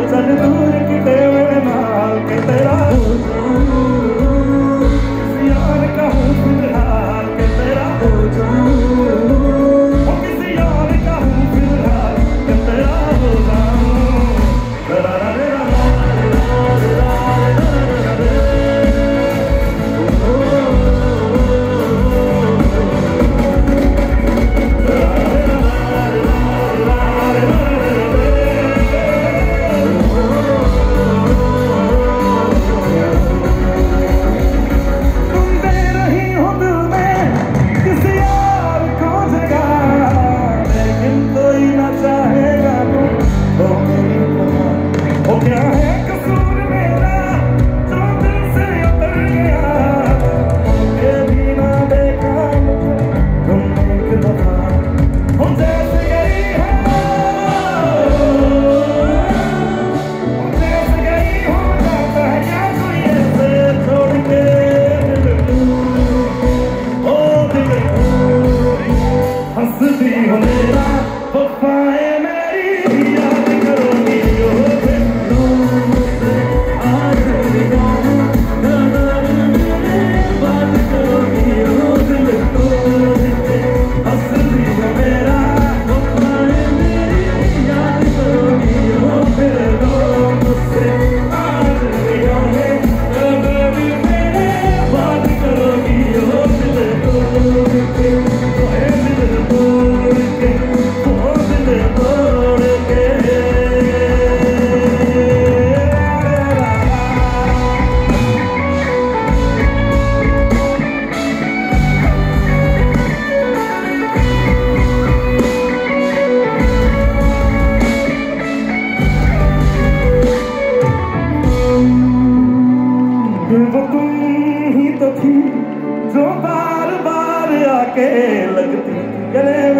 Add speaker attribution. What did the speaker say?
Speaker 1: 我站得住。वो तुम ही तो थी जो बार बारके लॻते